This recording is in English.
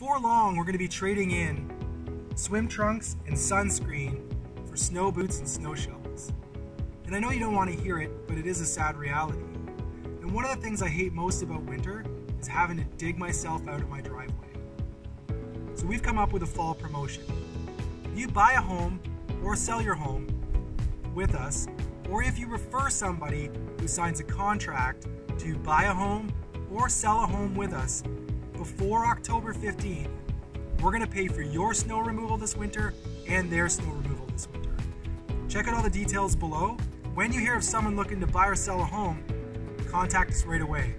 before long, we're going to be trading in swim trunks and sunscreen for snow boots and snow shovels. And I know you don't want to hear it, but it is a sad reality. And one of the things I hate most about winter is having to dig myself out of my driveway. So we've come up with a fall promotion. If you buy a home or sell your home with us, or if you refer somebody who signs a contract to buy a home or sell a home with us before October 15th, we're going to pay for your snow removal this winter and their snow removal this winter. Check out all the details below. When you hear of someone looking to buy or sell a home, contact us right away.